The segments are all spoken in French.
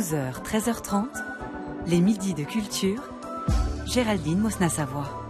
12h, 13h30, les midis de culture, Géraldine Mosna-Savoie.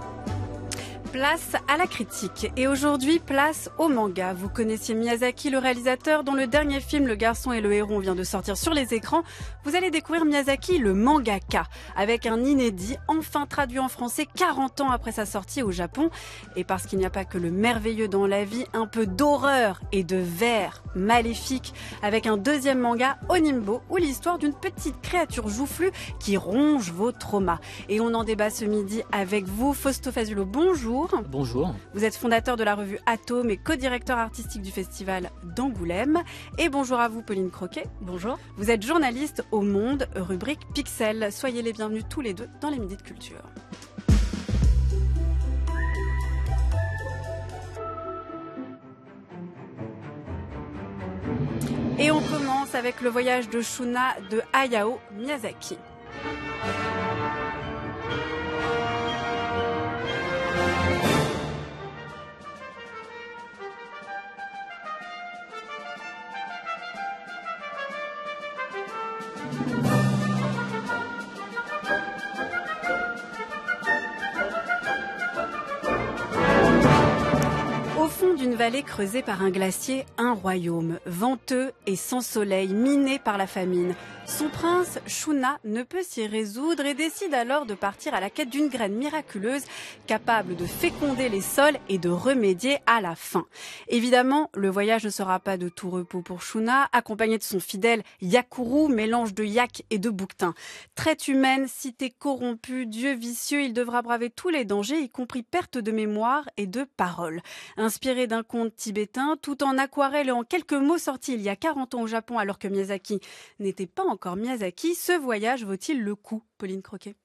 Place à la critique et aujourd'hui place au manga. Vous connaissiez Miyazaki, le réalisateur dont le dernier film Le garçon et le héron vient de sortir sur les écrans. Vous allez découvrir Miyazaki, le mangaka, avec un inédit enfin traduit en français 40 ans après sa sortie au Japon. Et parce qu'il n'y a pas que le merveilleux dans la vie, un peu d'horreur et de verre maléfique avec un deuxième manga Onimbo où l'histoire d'une petite créature joufflue qui ronge vos traumas. Et on en débat ce midi avec vous, Fausto Fazulo. Bonjour. Bonjour. Vous êtes fondateur de la revue Atome et co-directeur artistique du festival d'Angoulême. Et bonjour à vous, Pauline Croquet. Bonjour. Vous êtes journaliste au Monde, rubrique Pixel. Soyez les bienvenus tous les deux dans les Midis de Culture. Et on commence avec le voyage de Shuna de Hayao Miyazaki. Vallée creusée par un glacier, un royaume, venteux et sans soleil, miné par la famine. Son prince, Shuna, ne peut s'y résoudre et décide alors de partir à la quête d'une graine miraculeuse capable de féconder les sols et de remédier à la faim. Évidemment, le voyage ne sera pas de tout repos pour Shuna, accompagné de son fidèle Yakuru, mélange de yak et de bouquetin. Traite humaine, cité corrompue, dieu vicieux, il devra braver tous les dangers, y compris perte de mémoire et de parole. Inspiré d'un conte tibétain, tout en aquarelle et en quelques mots sortis il y a 40 ans au Japon alors que Miyazaki n'était pas encore Miyazaki, ce voyage vaut-il le coup, Pauline Croquet?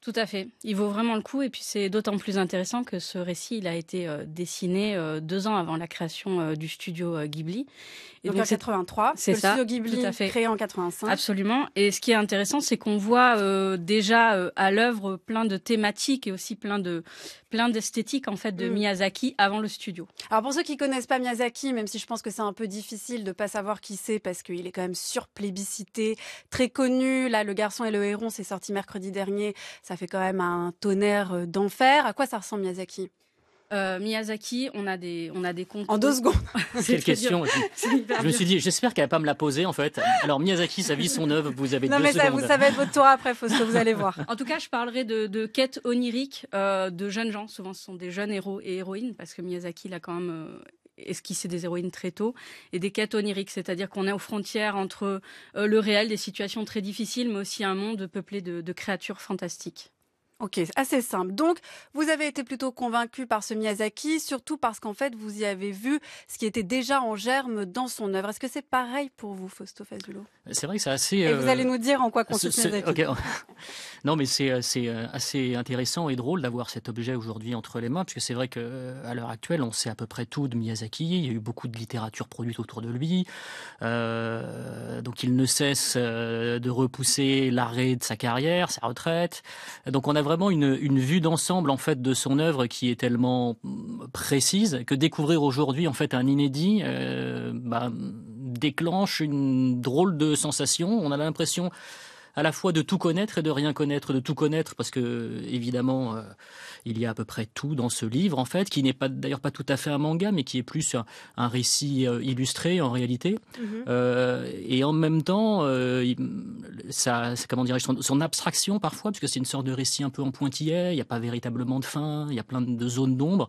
Tout à fait. Il vaut vraiment le coup et puis c'est d'autant plus intéressant que ce récit il a été euh, dessiné euh, deux ans avant la création euh, du studio Ghibli. Et donc, en 83, c'est le ça, studio Ghibli tout à fait. créé en 85. Absolument. Et ce qui est intéressant, c'est qu'on voit déjà à l'œuvre plein de thématiques et aussi plein de plein d'esthétiques en fait de Mm. Miyazaki avant le studio. Alors pour ceux qui connaissent pas Miyazaki, même si je pense que c'est un peu difficile de pas savoir qui c'est parce qu'il est quand même surplébiscité, très connu. Là, Le garçon et le héron, c'est sorti mercredi dernier. Ça fait quand même un tonnerre euh, d'enfer. À quoi ça ressemble Miyazaki? Euh, Miyazaki, on a des on a des comptes En deux secondes. Quelle question Je, me suis dit, j'espère qu'elle va pas me la poser en fait. Alors Miyazaki, sa vie, son œuvre, vous avez Non deux mais ça, secondes. vous savez votre tour après, que vous allez voir. En tout cas, je parlerai de, de quêtes oniriques euh, de jeunes gens. Souvent, ce sont des jeunes héros et héroïnes, parce que Miyazaki, il a quand même euh, esquissé des héroïnes très tôt. Et des quêtes oniriques, c'est-à-dire qu'on est aux frontières entre euh, le réel, des situations très difficiles, mais aussi un monde peuplé de, de créatures fantastiques. Ok, assez simple. Donc, vous avez été plutôt convaincu par ce Miyazaki, surtout parce qu'en fait, vous y avez vu ce qui était déjà en germe dans son œuvre. Est-ce que c'est pareil pour vous, Fausto Fazulo? C'est vrai que c'est assez. Et vous euh, allez nous dire en quoi consiste Miyazaki. ok. Non, mais c'est euh, euh, assez intéressant et drôle d'avoir cet objet aujourd'hui entre les mains, parce que c'est vrai que euh, à l'heure actuelle, on sait à peu près tout de Miyazaki. Il y a eu beaucoup de littérature produite autour de lui, Euh, donc il ne cesse euh, de repousser l'arrêt de sa carrière, sa retraite. Donc on a vraiment une, vue d'ensemble en fait de son œuvre qui est tellement mm, précise que découvrir aujourd'hui en fait un inédit euh, bah, déclenche une drôle de sensation. On a l'impression à la fois de tout connaître et de rien connaître, de tout connaître parce que évidemment euh, il y a à peu près tout dans ce livre en fait, qui n'est pas d'ailleurs pas tout à fait un manga, mais qui est plus un, un récit euh, illustré en réalité. Mhm. Euh, et en même temps, ça, comment dirais-je, son, son abstraction parfois, puisque c'est une sorte de récit un peu en pointillé. Il n'y a pas véritablement de fin. Il y a plein de zones d'ombre.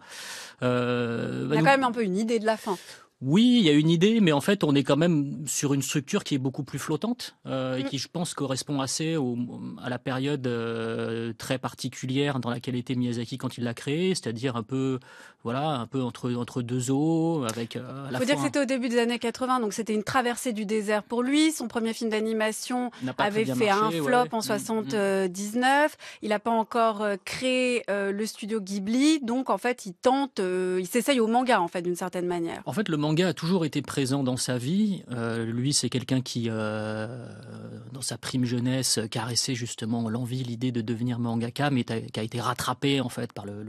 On bah, a nous- quand même un peu une idée de la fin. Oui, il y a une idée, mais en fait, on est quand même sur une structure qui est beaucoup plus flottante euh, et Mm. qui, je pense, correspond assez au, à la période euh, très particulière dans laquelle était Miyazaki quand il l'a créé, c'est-à-dire un peu, voilà, un peu entre entre deux eaux, avec euh, à Il la faut dire que c'était au début des années 80, donc c'était une traversée du désert pour lui. Son premier film d'animation avait fait marché, un flop ouais. en Mm, mm. 79. Il n'a pas encore euh, créé euh, le studio Ghibli, donc en fait il tente, euh, il s'essaye au manga en fait d'une certaine manière. En fait, le manga a toujours été présent dans sa vie. Lui, c'est quelqu'un qui, dans sa prime jeunesse, caressait justement l'envie, l'idée de devenir mangaka, mais qui a été rattrapé en fait par le,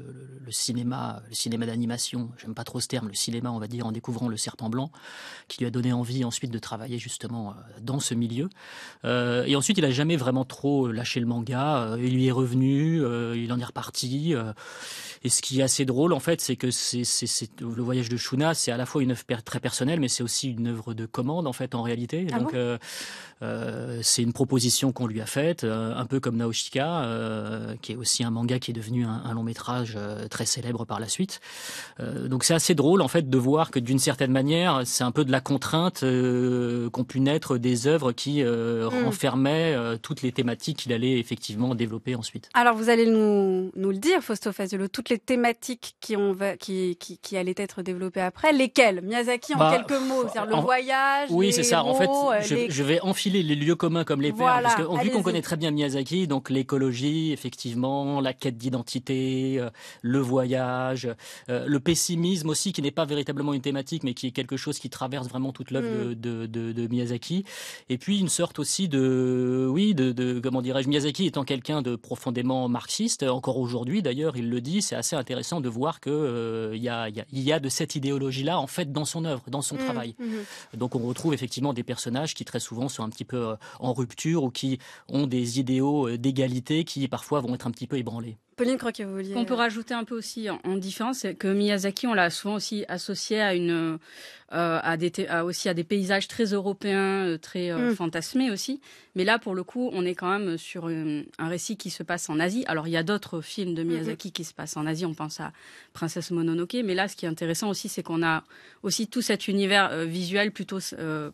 cinéma, le cinéma d'animation. J'aime pas trop ce terme, le cinéma, on va dire, en découvrant Le Serpent Blanc, qui lui a donné envie ensuite de travailler justement dans ce milieu. et ensuite, il a jamais vraiment trop lâché le manga. il lui est revenu, il en est reparti. Et ce qui est assez drôle, en fait, c'est que c'est, le voyage de Shuna, c'est à la fois une œuvre très personnelle, mais c'est aussi une œuvre de commande, en fait, en réalité. Ah Donc, euh, euh, c'est une proposition qu'on lui a faite, euh, un peu comme Naoshika, euh, qui est aussi un manga qui est devenu un, un long métrage euh, très célèbre par la suite. Donc, c'est assez drôle, en fait, de voir que d'une certaine manière, c'est un peu de la contrainte qu'ont pu naître des œuvres qui hmm. renfermaient toutes les thématiques qu'il allait effectivement développer ensuite. Alors, vous allez nous, nous le dire, Fausto Fazulo, toutes les thématiques qui, ont, qui, qui, qui allaient être développées après, lesquelles? Miyazaki en bah, quelques mots, c'est-à-dire le voyage. Oui, c'est ça. En fait, je, je, vais enfiler les lieux communs comme les perles, parce que vu qu'on connaît très bien Miyazaki, donc l'écologie, effectivement, la quête d'identité, euh, le voyage, euh, le pessimisme aussi, qui n'est pas véritablement une thématique, mais qui est quelque chose qui traverse vraiment toute l'œuvre mm. de, de, de, Miyazaki. Et puis une sorte aussi de, oui, de, de comment dirais-je, Miyazaki étant quelqu'un de profondément marxiste, encore aujourd'hui d'ailleurs, il le dit, c'est assez intéressant de voir que euh, y, a, y, y, a, de cette idéologie-là en fait dans son œuvre, dans son mmh, travail. Mmh. Donc on retrouve effectivement des personnages qui très souvent sont un petit peu euh, en rupture ou qui ont des idéaux euh, d'égalité qui parfois vont être un petit peu ébranlés. Pauline crois que vous vouliez. On peut rajouter un peu aussi en, différence, c'est que Miyazaki, on l'a souvent aussi associé à une, euh, à des, à aussi à des paysages très européens, euh, très euh, mm. fantasmés aussi. Mais là, pour le coup, on est quand même sur un récit qui se passe en Asie. Alors, il y a d'autres films de Miyazaki mm-hmm. qui se passent en Asie. On pense à Princesse Mononoke. Mais là, ce qui est intéressant aussi, c'est qu'on a aussi tout cet univers visuel plutôt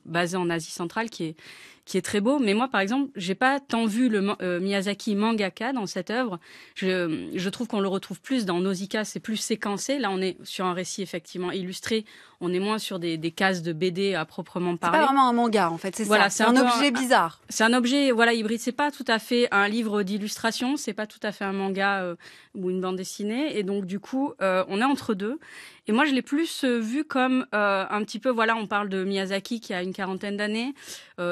basé en Asie centrale qui est qui est très beau. Mais moi, par exemple, j'ai pas tant vu le Miyazaki mangaka dans cette œuvre. Je, je trouve qu'on le retrouve plus dans Nausicaa, c'est plus séquencé. Là, on est sur un récit effectivement illustré. On est moins sur des des, cases de BD à proprement parler. C'est pas vraiment un manga en fait, c'est voilà, C'est un, objet bizarre. C'est un objet voilà hybride. C'est pas tout à fait un livre d'illustration, c'est pas tout à fait un manga euh, ou une bande dessinée. Et donc du coup, euh, on est entre deux. Et moi, je l'ai plus euh, vu comme un petit peu voilà, on parle de Miyazaki qui a une quarantaine d'années.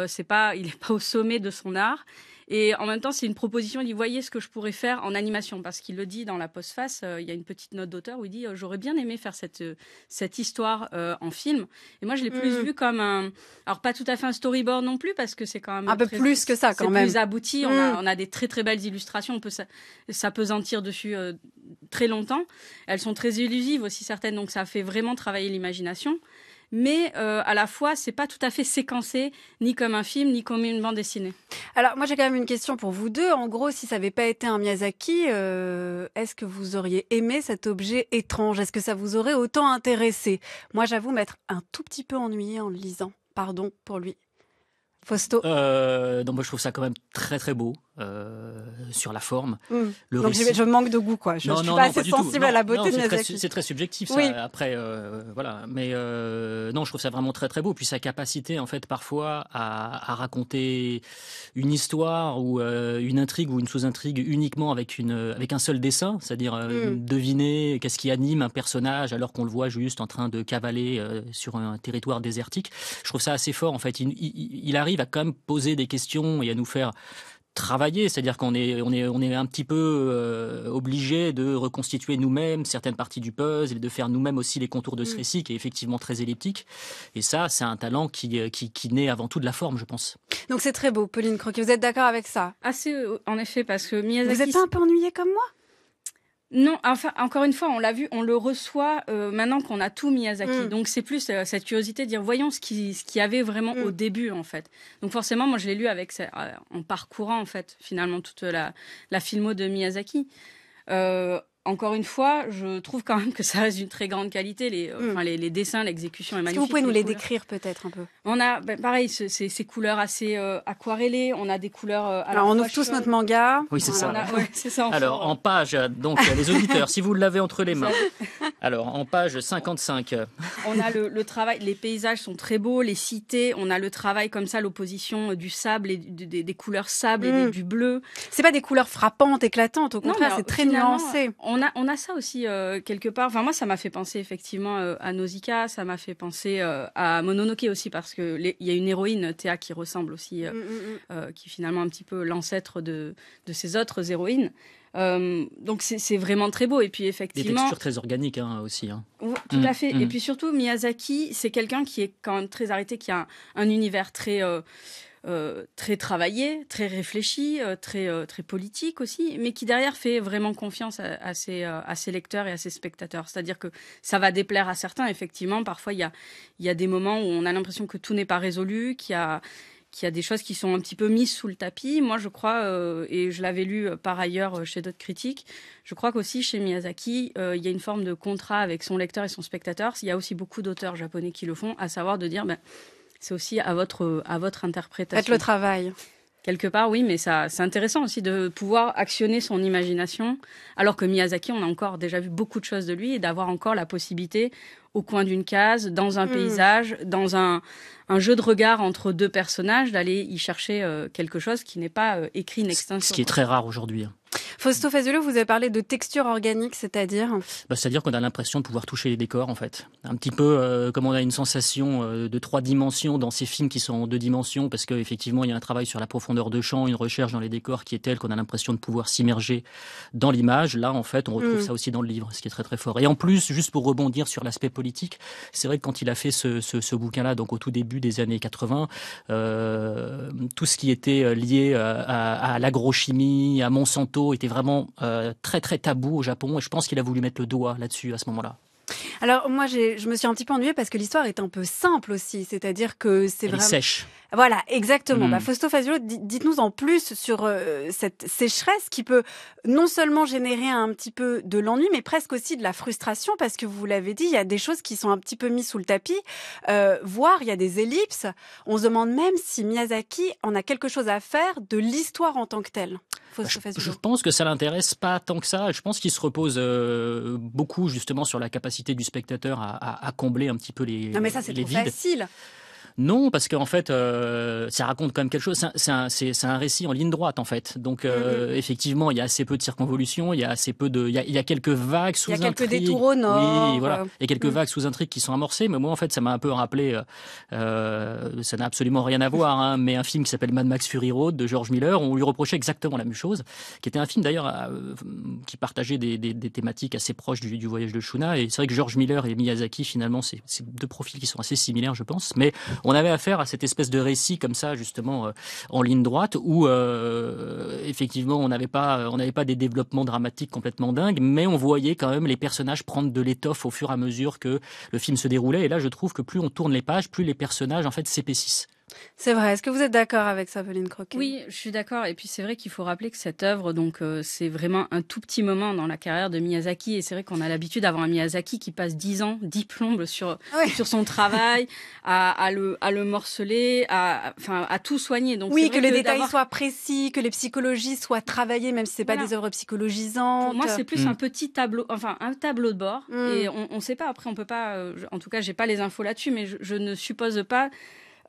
c'est pas, il est pas au sommet de son art. Et en même temps, c'est une proposition. Il dit voyez ce que je pourrais faire en animation, parce qu'il le dit dans la postface. Euh, il y a une petite note d'auteur où il dit euh, j'aurais bien aimé faire cette euh, cette histoire en film. Et moi, je l'ai plus mm. vu comme un, alors pas tout à fait un storyboard non plus, parce que c'est quand même un peu plus que ça quand même. Plus abouti. On, a, mm. on a des très très belles illustrations. On peut s'apesantir dessus très longtemps. Elles sont très illusives aussi certaines, donc ça fait vraiment travailler l'imagination mais euh, à la fois, c'est pas tout à fait séquencé, ni comme un film, ni comme une bande dessinée. Alors, moi, j'ai quand même une question pour vous deux. En gros, si ça n'avait pas été un Miyazaki, euh, est-ce que vous auriez aimé cet objet étrange? Est-ce que ça vous aurait autant intéressé? Moi, j'avoue m'être un tout petit peu ennuyée en le lisant. Pardon pour lui. Fausto? Euh, moi je trouve ça quand même très très beau. Euh, sur la forme. Le Donc je manque de goût, quoi. Je, ne suis pas assez sensible à la beauté de Miyazaki. C'est très subjectif, ça. Après, euh, voilà. Mais euh, non, je trouve ça vraiment très très beau. Puis sa capacité, en fait, parfois, à, à raconter une histoire ou euh, une intrigue ou une sous-intrigue uniquement avec une avec un seul dessin, c'est-à-dire euh, hmm. deviner qu'est-ce qui anime un personnage alors qu'on le voit juste en train de cavaler sur un territoire désertique. Je trouve ça assez fort, en fait. Il, il, il arrive à quand même poser des questions et à nous faire travailler, c'est-à-dire qu'on est, on est, on est un petit peu euh, obligé de reconstituer nous-mêmes certaines parties du puzzle et de faire nous-mêmes aussi les contours de ce mm. récit qui est effectivement très elliptique. Et ça, c'est un talent qui, euh, qui, qui naît avant tout de la forme, je pense. Donc c'est très beau, Pauline Croquet. Vous êtes d'accord avec ça? Assez, euh, en effet, parce que Miyazaki... Vous êtes pas un peu ennuyé comme moi? Non, enfin, encore une fois, on l'a vu, on le reçoit euh, maintenant qu'on a tout Miyazaki. Mm. Donc c'est plus euh, cette curiosité de dire, voyons ce qu'il ce qui y avait vraiment mm. au début, en fait. Donc forcément, moi, je l'ai lu avec, euh, en parcourant, en fait, finalement, toute la, la filmo de Miyazaki encore une fois, je trouve quand même que ça reste d'une très grande qualité. Les, euh, enfin, les, dessins, l'exécution est magnifique. Est-ce que vous pouvez nous les décrire peut-être un peu On a, ben, pareil, ces couleurs assez euh, aquarellées. On a des couleurs. Euh, Alors, on ouvre tous notre manga. Oui, c'est ça. ça. Alors, en page, donc les auditeurs, si vous l'avez entre les mains. Alors, en page 55. On a le, travail. Les paysages sont très beaux, les cités. On a le travail comme ça, l'opposition du sable et des, couleurs sable et mm. du bleu. C'est pas des couleurs frappantes, éclatantes. Au contraire, c'est très nuancé. On on a, on a ça aussi euh, quelque part. Enfin, moi, ça m'a fait penser effectivement euh, à Nausicaa, ça m'a fait penser euh, à Mononoke aussi, parce qu'il y a une héroïne, Théa, qui ressemble aussi, mm, mm, mm. qui est finalement un petit peu l'ancêtre de, de ces autres héroïnes. donc c'est vraiment très beau et puis effectivement des textures très organiques hein, aussi hein. tout à fait et puis surtout Miyazaki c'est quelqu'un qui est quand même très arrêté qui a un univers très euh, très travaillé, très réfléchi, euh, très, euh, très politique aussi, mais qui derrière fait vraiment confiance à, ses, à ses, lecteurs et à ses spectateurs. C'est-à-dire que ça va déplaire à certains, effectivement. Parfois, il y a, y a des moments où on a l'impression que tout n'est pas résolu, qu'il y a qu'il y a des choses qui sont un petit peu mises sous le tapis. Moi, je crois, et je l'avais lu par ailleurs chez d'autres critiques, je crois qu'aussi chez Miyazaki, il y a une forme de contrat avec son lecteur et son spectateur. Il y a aussi beaucoup d'auteurs japonais qui le font, à savoir de dire, ben, c'est aussi à votre, à votre interprétation. Faites le travail. Quelque part, oui, mais ça, c'est intéressant aussi de pouvoir actionner son imagination, alors que Miyazaki, on a encore déjà vu beaucoup de choses de lui, et d'avoir encore la possibilité, au coin d'une case, dans un hmm. paysage, dans un, un, jeu de regard entre deux personnages, d'aller y chercher euh, quelque chose qui n'est pas euh, écrit in extenso. Ce qui est très rare aujourd'hui. Hein. Fausto Fazulo, vous avez parlé de texture organique, c'est-à-dire bah, C'est-à-dire qu'on a l'impression de pouvoir toucher les décors, en fait. Un petit peu euh, comme on a une sensation euh, de trois dimensions dans ces films qui sont en deux dimensions, parce qu'effectivement, il y a un travail sur la profondeur de champ, une recherche dans les décors qui est telle qu'on a l'impression de pouvoir s'immerger dans l'image. Là, en fait, on retrouve mm. ça aussi dans le livre, ce qui est très très fort. Et en plus, juste pour rebondir sur l'aspect politique, c'est vrai que quand il a fait ce, ce, ce bouquin-là, donc au tout début des années 80, euh, tout ce qui était lié à, à, à l'agrochimie, à Monsanto, était vraiment euh, très très tabou au Japon et je pense qu'il a voulu mettre le doigt là-dessus à ce moment-là. Alors moi, je me suis un petit peu ennuyée parce que l'histoire est un peu simple aussi, c'est-à-dire que c'est vraiment sèche. Voilà, exactement. Bah, mm. Fausto Fazulo, dites-nous en plus sur euh, cette sécheresse qui peut non seulement générer un petit peu de l'ennui, mais presque aussi de la frustration parce que vous l'avez dit, il y a des choses qui sont un petit peu mises sous le tapis, euh, voire il y a des ellipses. On se demande même si Miyazaki en a quelque chose à faire de l'histoire en tant que telle. Bah, je, pense que ça l'intéresse pas tant que ça. Je pense qu'il se repose euh, beaucoup justement sur la capacité du spectateur à, combler un petit peu les. Non mais ça c'est trop facile. Non, parce qu'en fait, euh, ça raconte quand même quelque chose. C'est un, un, récit en ligne droite, en fait. Donc, euh, mm-hmm. effectivement, il y a assez peu de circonvolutions, il y a assez peu de, il y a, il y a quelques vagues sous intrigues. Il y a quelques détours au nord. Oui, voilà. Il y a quelques mm. vagues sous intrigues qui sont amorcées, mais moi, en fait, ça m'a un peu rappelé. Euh, ça n'a absolument rien à voir, hein, mais un film qui s'appelle Mad Max Fury Road de George Miller, on lui reprochait exactement la même chose, qui était un film d'ailleurs qui partageait des, des, des, thématiques assez proches du, du voyage de Shuna. Et c'est vrai que George Miller et Miyazaki, finalement, c'est deux profils qui sont assez similaires, je pense, mais on avait affaire à cette espèce de récit comme ça, justement, euh, en ligne droite, où euh, effectivement on n'avait pas, on n'avait pas des développements dramatiques complètement dingues, mais on voyait quand même les personnages prendre de l'étoffe au fur et à mesure que le film se déroulait. Et là, je trouve que plus on tourne les pages, plus les personnages en fait s'épaississent. C'est vrai. Est-ce que vous êtes d'accord avec ça, Pauline Croquet? Oui, je suis d'accord. Et puis c'est vrai qu'il faut rappeler que cette œuvre, donc euh, c'est vraiment un tout petit moment dans la carrière de Miyazaki. Et c'est vrai qu'on a l'habitude d'avoir un Miyazaki qui passe dix ans, dix plombes sur sur son travail, à, à, le à le morceler, à enfin à tout soigner. Donc oui, que les détails soient précis, que les psychologies soient travaillées, même si c'est pas des œuvres psychologisantes. Pour moi, c'est plus mm. un petit tableau, enfin un tableau de bord. Mm. Et on ne sait pas. Après, on peut pas. Euh, en tout cas, j'ai pas les infos là-dessus, mais je, je ne suppose pas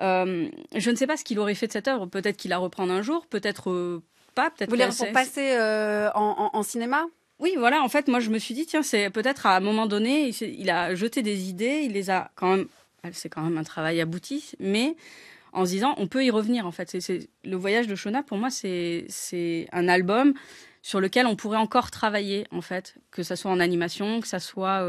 euh, je ne sais pas ce qu'il aurait fait de cette œuvre. Peut-être qu'il la reprend un jour, peut-être euh, pas. Peut-être Vous voulez pour passer euh, en, en, cinéma? Oui, voilà. En fait, moi, je me suis dit, tiens, c'est peut-être à un moment donné, il, a jeté des idées, il les a quand même. C'est quand même un travail abouti, mais en se disant, on peut y revenir. En fait, c'est le voyage de Shona. Pour moi, c'est c'est un album sur lequel on pourrait encore travailler, en fait, que ça soit en animation, que ça soit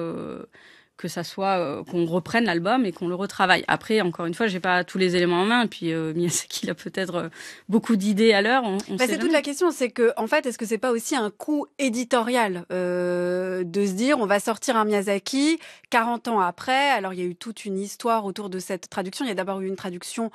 que ça soit euh, qu'on reprenne l'album et qu'on le retravaille. Après, encore une fois, j'ai pas tous les éléments en main. Et puis euh, Miyazaki a peut-être euh, beaucoup d'idées à l'heure. Bah, c'est toute la question, c'est que en fait, est-ce que c'est pas aussi un coup éditorial euh, de se dire on va sortir un Miyazaki 40 ans après? Alors il y a eu toute une histoire autour de cette traduction. Il y a d'abord eu une traduction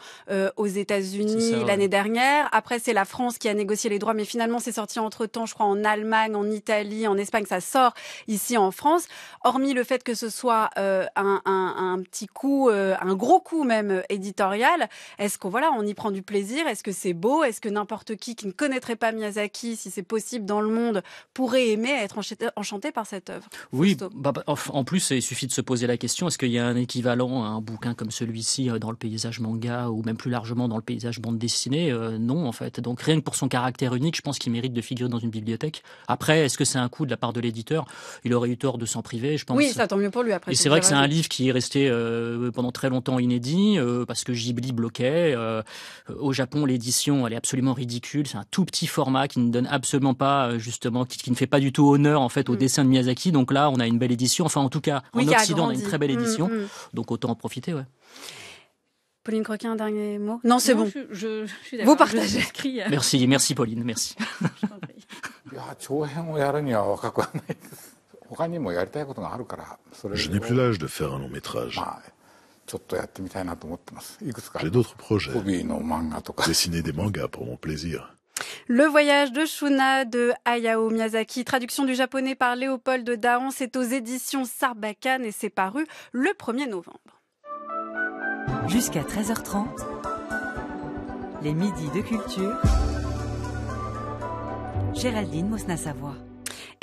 aux États-Unis l'année dernière. Après, c'est la France qui a négocié les droits, mais finalement, c'est sorti entre temps, je crois, en Allemagne, en Italie, en Espagne. Ça sort ici en France. Hormis le fait que ce soit fois un, un, un, petit coup, un gros coup même éditorial. Est-ce qu'on voilà, on y prend du plaisir? Est-ce que c'est beau? Est-ce que n'importe qui qui ne connaîtrait pas Miyazaki, si c'est possible dans le monde, pourrait aimer être enchanté par cette œuvre? Oui, bah, bah en plus, il suffit de se poser la question est-ce qu'il y a un équivalent à un bouquin comme celui-ci dans le paysage manga ou même plus largement dans le paysage bande dessinée? Non, en fait. Donc rien que pour son caractère unique, je pense qu'il mérite de figurer dans une bibliothèque. Après, est-ce que c'est un coup de la part de l'éditeur? Il aurait eu tort de s'en priver, je pense. Oui, ça tant mieux pour lui après. Et c'est vrai que c'est un livre qui est resté euh, pendant très longtemps inédit euh, parce que Ghibli bloquait. Euh, au Japon, l'édition, elle est absolument ridicule. C'est un tout petit format qui ne donne absolument pas, justement, qui, ne fait pas du tout honneur en fait au mm. dessin de Miyazaki. Donc là, on a une belle édition. Enfin, en tout cas, en Occident, on a une très belle mm, édition. Mm. Donc autant en profiter, ouais. Pauline Croquet, un dernier mot? Non, c'est bon. Je, je, suis Vous partagez. Merci, merci Pauline, merci. Je n'ai plus l'âge de faire un long métrage. J'ai d'autres projets. Dessiner des mangas pour mon plaisir. Le voyage de Shuna de Hayao Miyazaki, traduction du japonais par Léopold Daon, c'est aux éditions Sarbacane et c'est paru le 1er novembre. Jusqu'à 13h30, les midis de culture. Géraldine Mosna-Savoie.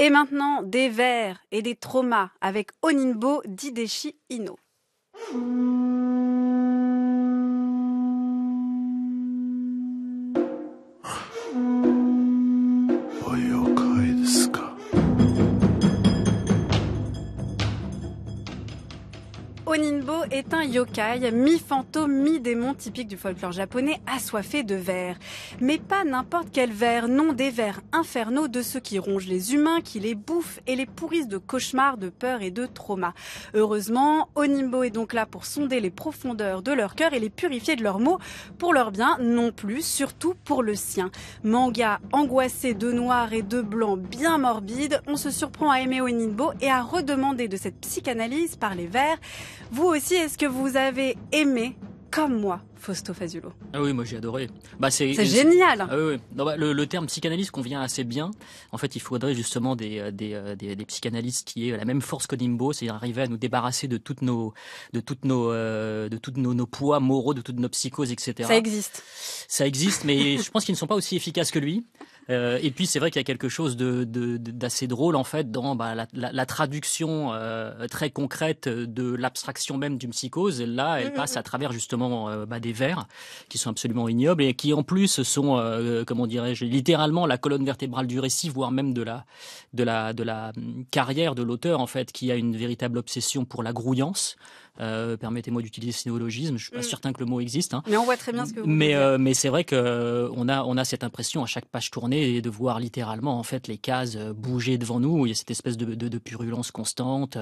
Et maintenant, des vers et des traumas avec Oninbo Dideshi Ino. Oninbo est un yokai, mi-fantôme, mi-démon typique du folklore japonais, assoiffé de vers. Mais pas n'importe quel vers, non des vers infernaux de ceux qui rongent les humains, qui les bouffent et les pourrissent de cauchemars, de peur et de trauma. Heureusement, Onimbo est donc là pour sonder les profondeurs de leur cœur et les purifier de leurs maux, pour leur bien non plus, surtout pour le sien. Manga angoissé de noir et de blanc bien morbide, on se surprend à aimer Oninbo et à redemander de cette psychanalyse par les vers vous aussi, est-ce que vous avez aimé, comme moi, Fausto Fazulo Ah oui, moi j'ai adoré. Bah, c'est génial. Ah oui, bah, le, terme psychanalyste convient assez bien. En fait, il faudrait justement des, euh, euh, des, des, psychanalystes qui aient la même force qu'Onimbo, c'est arriver à nous débarrasser de toutes nos, de toutes nos, euh, de toutes nos, nos, poids moraux, de toutes nos psychoses, etc. Ça existe. Ça existe, mais je pense qu'ils ne sont pas aussi efficaces que lui. Euh, et puis c'est vrai qu'il y a quelque chose de, d'assez drôle en fait dans bah, la, traduction euh, très concrète de l'abstraction même d'une psychose. Là, elle mm, mm, passe à travers justement euh, bah, des vers qui sont absolument ignobles et qui en plus sont, comment dirais-je, littéralement la colonne vertébrale du récit, voire même de la de la de la hum, carrière de l'auteur en fait, qui a une véritable obsession pour la grouillance. Euh, permettez-moi d'utiliser ce néologisme. Je suis pas mm. certain que le mot existe. Hein. Mais on voit très bien ce que vous Mais euh, mais c'est vrai que euh, a on a cette impression à chaque page tournée de voir littéralement en fait les cases bouger devant nous. Il y a cette espèce de, de, de purulence constante.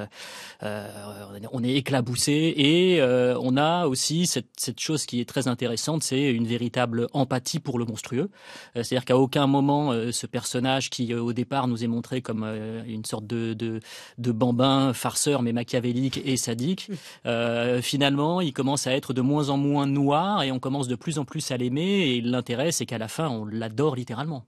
on est éclaboussé et on a aussi cette cette chose qui est très intéressante, c'est une véritable empathie pour le monstrueux. C'est-à-dire qu'à aucun moment ce personnage qui au départ nous est montré comme une sorte de de, de bambin farceur mais machiavélique et sadique euh, finalement, il commence à être de moins en moins noir et on commence de plus en plus à l'aimer. Et l'intérêt, c'est qu'à la fin, on l'adore littéralement.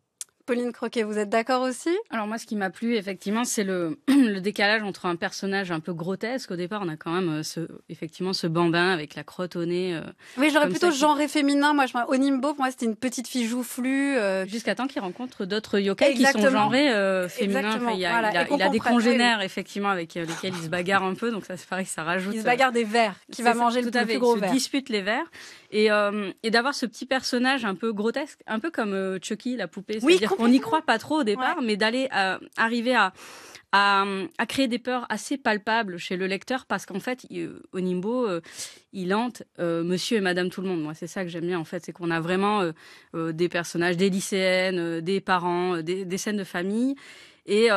Pauline Croquet, vous êtes d'accord aussi? Alors moi, ce qui m'a plu, effectivement, c'est le, le, décalage entre un personnage un peu grotesque. Au départ, on a quand même euh, ce, effectivement ce bambin avec la crotte au nez. Euh, oui, j'aurais plutôt genré féminin. Moi, je, Onimbo, pour moi, c'était une petite fille joufflue. Euh... Jusqu'à temps qu'il rencontre d'autres yokai qui sont genrés euh, féminins. Enfin, il, a, il, a, des congénères, effectivement, avec lesquels il se bagarre un peu. Donc ça, c'est pareil, ça rajoute. Il se bagarre des vers. Qui va manger le, plus gros verre. Dispute les vers. Et, et d'avoir ce petit personnage un peu grotesque, un peu comme Chucky, la poupée. C'est-à-dire qu'on n'y croit pas trop au départ, mais d'aller euh, arriver à, à, créer des peurs assez palpables chez le lecteur parce qu'en fait, Onimbo, euh, il hante euh, monsieur et madame tout le monde. Moi, c'est ça que j'aime bien en fait, c'est qu'on a vraiment des personnages, des lycéennes, des parents, des, scènes de famille. Et,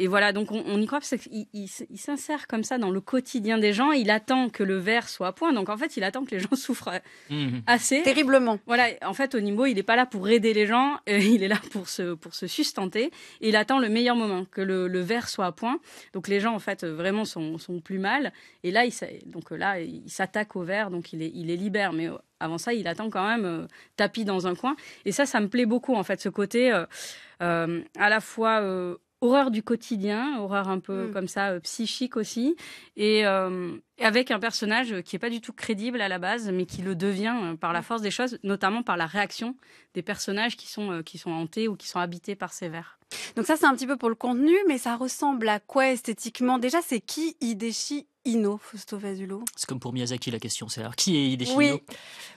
et voilà, donc on, y croit parce qu'il il, s'insère comme ça dans le quotidien des gens. Il attend que le verre soit à point. Donc en fait, il attend que les gens souffrent mhm. assez. Terriblement. Voilà, en fait, au niveau, il n'est pas là pour aider les gens. Euh, il est là pour se, pour se sustenter. Et il attend le meilleur moment, que le, le verre soit à point. Donc les gens, en fait, vraiment sont, sont plus mal. Et là, il, donc là, il s'attaque au verre, donc il est, il est libère. Mais avant ça, il attend quand même euh, tapis dans un coin. Et ça, ça me plaît beaucoup, en fait, ce côté euh, à la fois horreur du quotidien, horreur un peu mm. comme ça, euh, psychique aussi, et euh, avec un personnage qui est pas du tout crédible à la base, mais qui le devient euh, par la force des choses, notamment par la réaction des personnages qui sont, qui sont hantés ou qui sont habités par ces vers. Donc ça, c'est un petit peu pour le contenu, mais ça ressemble à quoi esthétiquement? Déjà, c'est qui Hideshi Ino, Fausto Vazulo C'est comme pour Miyazaki la question, c'est alors qui est Hideshi Oui,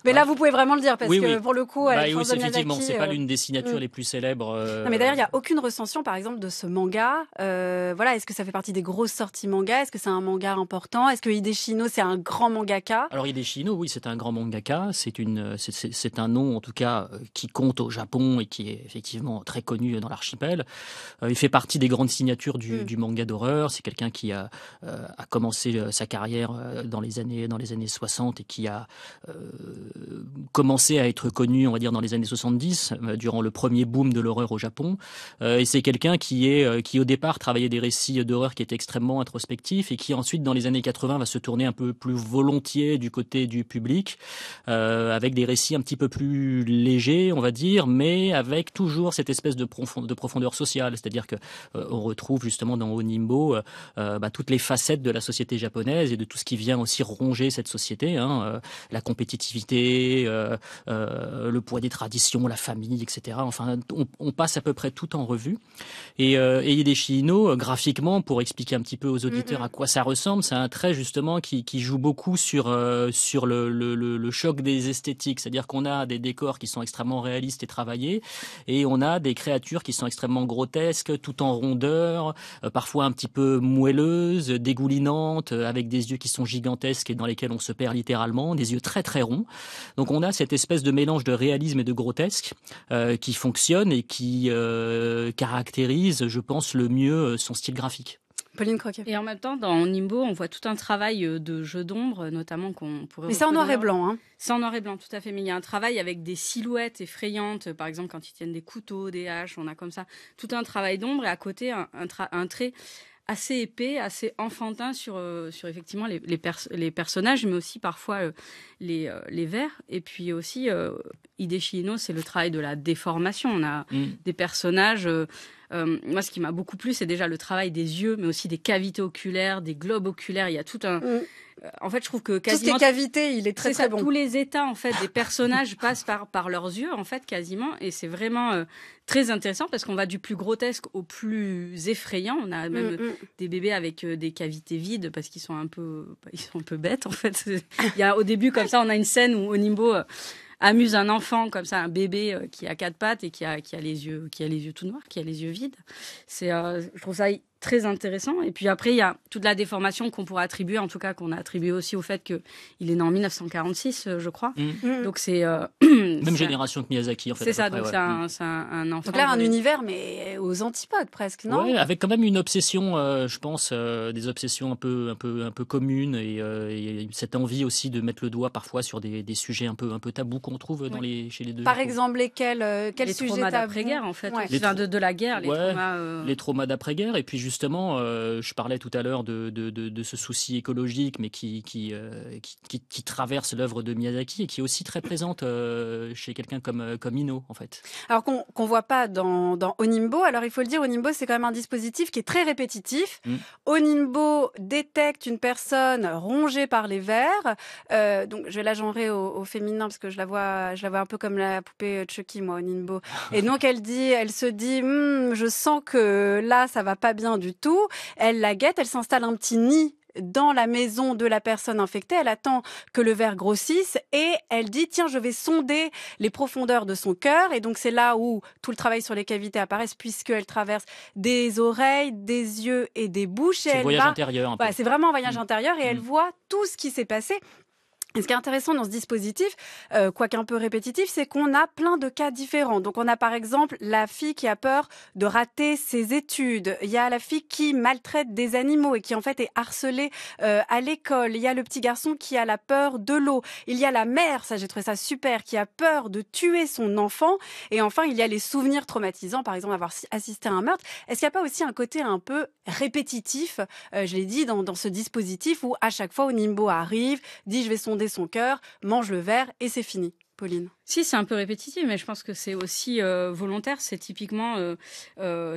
mais là vous pouvez vraiment le dire parce que pour le coup, bah, oui, effectivement, c'est pas euh, l'une des signatures mm. les plus célèbres. Euh, non, mais d'ailleurs, il n'y a aucune recension, par exemple, de ce manga. Euh, voilà, est-ce que ça fait partie des grosses sorties manga? Est-ce que c'est un manga important? Est-ce que Hideshi Ino c'est un grand mangaka? Alors Hideshi Ino, oui, c'est un grand mangaka. C'est une, c'est un nom en tout cas qui compte au Japon et qui est effectivement très connu dans l'archipel. il fait partie des grandes signatures du, mm. du manga d'horreur. C'est quelqu'un qui a, a commencé euh, sa carrière euh, dans les années dans les années 60 et qui a euh, commencé à être connu, on va dire, dans les années 70 durant le premier boom de l'horreur au Japon. et c'est quelqu'un qui est qui au départ travaillait des récits d'horreur qui étaient extrêmement introspectifs et qui ensuite dans les années 80 va se tourner un peu plus volontiers du côté du public avec des récits un petit peu plus légers, on va dire, mais avec toujours cette espèce de, de profondeur sociale, c'est-à-dire que on retrouve justement dans Onimbo bah, toutes les facettes de la société japonaise et de tout ce qui vient aussi ronger cette société, hein, euh, la compétitivité, euh, euh, le poids des traditions, la famille, etc. Enfin, on, passe à peu près tout en revue. Et, et Hideshi graphiquement, pour expliquer un petit peu aux auditeurs à quoi ça ressemble, c'est un trait justement qui, qui joue beaucoup sur sur le, le, le, choc des esthétiques, c'est-à-dire qu'on a des décors qui sont extrêmement réalistes et travaillés, et on a des créatures qui sont extrêmement grotesques, tout en rondeur, parfois un petit peu moelleuses, dégoulinantes, avec des yeux qui sont gigantesques et dans lesquels on se perd littéralement, des yeux très très ronds. Donc on a cette espèce de mélange de réalisme et de grotesque euh, qui fonctionne et qui euh, caractérise, je pense, le mieux son style graphique. Pauline Croquet. Et en même temps, dans Nimbo, on voit tout un travail de jeu d'ombre, notamment qu'on pourrait. Mais c'est en noir et blanc, hein C'est en noir et blanc, tout à fait. Mais il y a un travail avec des silhouettes effrayantes, par exemple quand ils tiennent des couteaux, des haches, on a comme ça tout un travail d'ombre et à côté un, un trait assez épais, assez enfantin sur, euh, sur effectivement les, les, les, personnages, mais aussi parfois euh, les, euh, les vers. Et puis aussi, Hideshi c'est le travail de la déformation. On a mm. des personnages. moi, ce qui m'a beaucoup plu, c'est déjà le travail des yeux, mais aussi des cavités oculaires, des globes oculaires. Il y a tout un, mm en fait, je trouve que quasiment toutes les cavités, il est très très bon. Tous les états en fait des personnages passent par par leurs yeux en fait quasiment, et c'est vraiment euh, très intéressant parce qu'on va du plus grotesque au plus effrayant. On a même mm, mm. des bébés avec euh, des cavités vides parce qu'ils sont un peu ils sont un peu bêtes en fait. Il y a au début comme ça, on a une scène où Onimbo euh, amuse un enfant comme ça, un bébé qui a quatre pattes et qui a, qui a les yeux qui a les yeux tout noirs, qui a les yeux vides. C'est, je trouve ça très intéressant. Et puis après, il y a toute la déformation qu'on pourrait attribuer, en tout cas qu'on a attribué aussi au fait qu'il est né en 1946, euh, je crois. Mm. Mm. Donc c'est euh, même génération que Miyazaki en fait. C'est ça, donc c'est un, un, enfant. Donc là, un univers mais aux antipodes presque, non? Ouais, Avec quand même une obsession, euh, je pense, des obsessions un peu un peu un peu communes et, cette envie aussi de mettre le doigt parfois sur des, des sujets un peu un peu tabous qu'on trouve dans les chez les deux. Par exemple, lesquels quels les sujets traumas d'après-guerre en fait, les de, de, la guerre, les traumas. Les traumas d'après-guerre et puis justement, euh, je parlais tout à l'heure de, de, ce souci écologique, mais qui, euh, qui, qui, traverse l'œuvre de Miyazaki et qui est aussi très présente euh, chez quelqu'un comme, comme Ino, en fait. Alors qu'on ne voit pas dans, dans, Onimbo. Alors il faut le dire, Onimbo, c'est quand même un dispositif qui est très répétitif. Mm. Onimbo détecte une personne rongée par les vers. donc je vais la genrer au, féminin parce que je la vois, je la vois un peu comme la poupée Chucky, moi, Onimbo. Et donc elle dit, elle se dit, hmm, je sens que là, ça va pas bien du tout. Elle la guette, elle s'installe un petit nid dans la maison de la personne infectée, elle attend que le verre grossisse et elle dit tiens je vais sonder les profondeurs de son cœur et donc c'est là où tout le travail sur les cavités apparaît puisqu'elle traverse des oreilles, des yeux et des bouches. C'est voyage intérieur. c'est vraiment un voyage mm. intérieur et elle mm. voit tout ce qui s'est passé et ce qui est intéressant dans ce dispositif, euh, quoique un peu répétitif, c'est qu'on a plein de cas différents. Donc on a par exemple la fille qui a peur de rater ses études. Il y a la fille qui maltraite des animaux et qui en fait est harcelée euh, à l'école. Il y a le petit garçon qui a la peur de l'eau. Il y a la mère, ça j'ai trouvé ça super, qui a peur de tuer son enfant. Et enfin il y a les souvenirs traumatisants, par exemple avoir assisté à un meurtre. Est-ce qu'il n'y a pas aussi un côté un peu répétitif, euh, je l'ai dit, dans, dans ce dispositif où à chaque fois Nimbo arrive, dit je vais sonder son cœur, mange le verre et c'est fini. Pauline. Si, c'est un peu répétitif, mais je pense que c'est aussi volontaire. C'est typiquement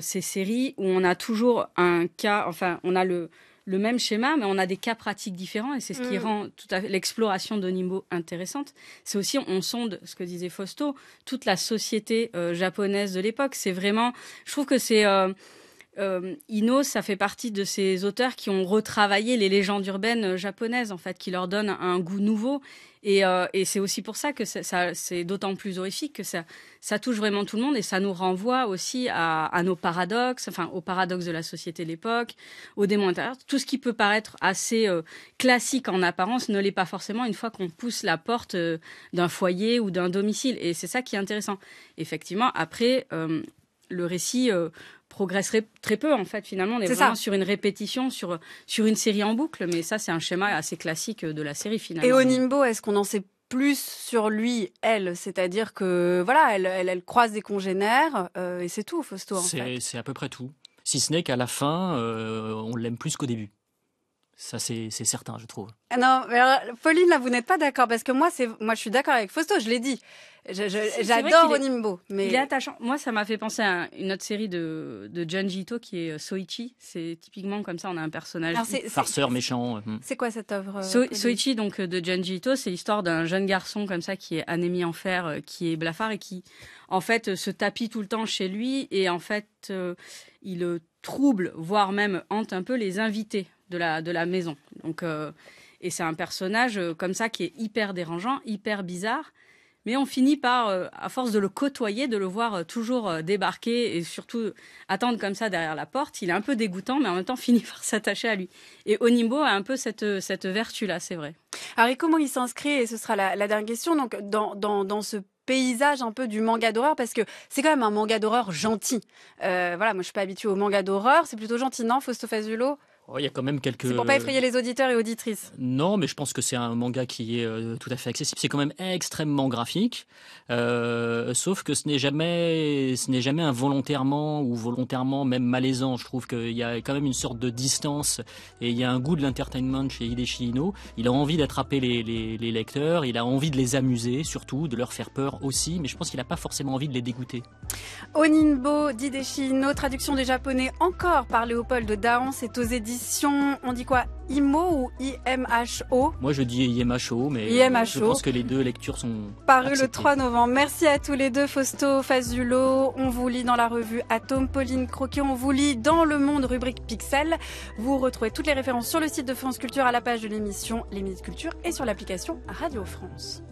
ces séries où on a toujours un cas, enfin, on a le le même schéma, mais on a des cas pratiques différents et c'est ce qui mm. rend tout à l'exploration de Nimbo intéressante. C'est aussi, on sonde, ce que disait Fausto, toute la société euh, japonaise de l'époque. C'est vraiment, je trouve que c'est euh, euh, Ino, ça fait partie de ces auteurs qui ont retravaillé les légendes urbaines japonaises, en fait, qui leur donnent un goût nouveau. Et, euh, c'est aussi pour ça que c'est d'autant plus horrifique que ça, touche vraiment tout le monde et ça nous renvoie aussi à, nos paradoxes, enfin aux paradoxes de la société de l'époque, aux démons intérieurs. Tout ce qui peut paraître assez euh, classique en apparence ne l'est pas forcément une fois qu'on pousse la porte euh, d'un foyer ou d'un domicile. Et c'est ça qui est intéressant. Effectivement, après, le récit progresserait très peu en fait finalement on est, vraiment sur une répétition sur sur une série en boucle mais ça c'est un schéma assez classique de la série finalement. Et au Nimbo est-ce qu'on en sait plus sur lui, elle, c'est-à-dire que voilà, elle, elle, croise des congénères euh, et c'est tout, Fausto. C'est à peu près tout. Si ce n'est qu'à la fin, euh, on l'aime plus qu'au début. Ça, c'est certain, je trouve. Ah non, mais Pauline, là, vous n'êtes pas d'accord parce que moi, c'est moi, je suis d'accord avec Fausto. Je l'ai dit. J'adore Onimbo, mais il est attachant. Moi, ça m'a fait penser à une autre série de de Junji Ito qui est euh, Soichi. C'est typiquement comme ça, on a un personnage farceur méchant. Hmm. C'est quoi cette œuvre euh, Soichi, donc de Junji Ito, c'est l'histoire d'un jeune garçon comme ça qui est anémie en fer, euh, qui est blafard et qui, en fait, se tapit tout le temps chez lui et en fait, il trouble, voire même hante un peu les invités de la, de la maison. Donc, euh, et c'est un personnage euh, comme ça qui est hyper dérangeant, hyper bizarre. Mais on finit par, euh, à force de le côtoyer, de le voir toujours débarquer et surtout attendre comme ça derrière la porte. Il est un peu dégoûtant, mais en même temps finit par s'attacher à lui. Et Onimbo a un peu cette, cette vertu-là, c'est vrai. Alors, et comment il s'inscrit, et ce sera la, dernière question, donc dans, dans, dans ce paysage un peu du manga d'horreur parce que c'est quand même un manga d'horreur gentil. voilà, moi je suis pas habituée au manga d'horreur, c'est plutôt gentil, non, Fausto Fazulo Oh, il y a quand même quelques. C'est pour pas effrayer les auditeurs et auditrices. Non, mais je pense que c'est un manga qui est euh, tout à fait accessible. C'est quand même extrêmement graphique, euh, sauf que ce n'est jamais, ce n'est jamais involontairement ou volontairement même malaisant. Je trouve qu'il y a quand même une sorte de distance et il y a un goût de l'entertainment chez Hideshi Ino. Il a envie d'attraper les, les, les, lecteurs, il a envie de les amuser surtout, de leur faire peur aussi, mais je pense qu'il n'a pas forcément envie de les dégoûter. Oninbo d'Hideshi Ino, traduction des japonais encore par Léopold Daon, c'est aux éditions on dit quoi IMO ou IMHO Moi je dis IMHO, mais je pense que les deux lectures sont paru le 3 novembre. Merci à tous les deux, Fausto, Fazulo. On vous lit dans la revue Atome, Pauline Croquet. On vous lit dans Le Monde, rubrique Pixel. Vous retrouvez toutes les références sur le site de France Culture à la page de l'émission Les Culture et sur l'application Radio France.